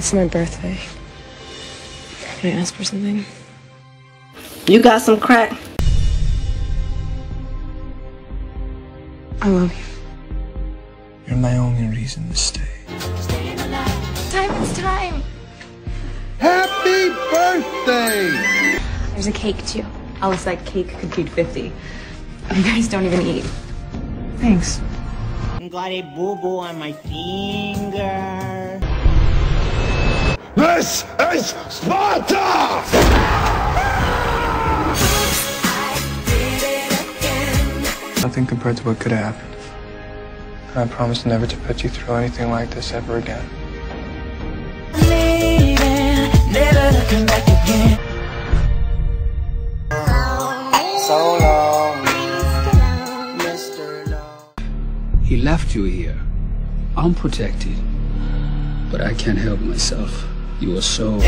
It's my birthday. Can I ask for something? You got some crack? I love you. You're my only reason to stay. Time, is time. Happy birthday! There's a cake too. Alice like cake could feed 50. You guys don't even eat. Thanks. I got a boo boo on my finger. This is Sparta! Nothing compared to what could have happened. And I promise never to put you through anything like this ever again. So long, Mr. Love. He left you here, unprotected. But I can't help myself. You are so.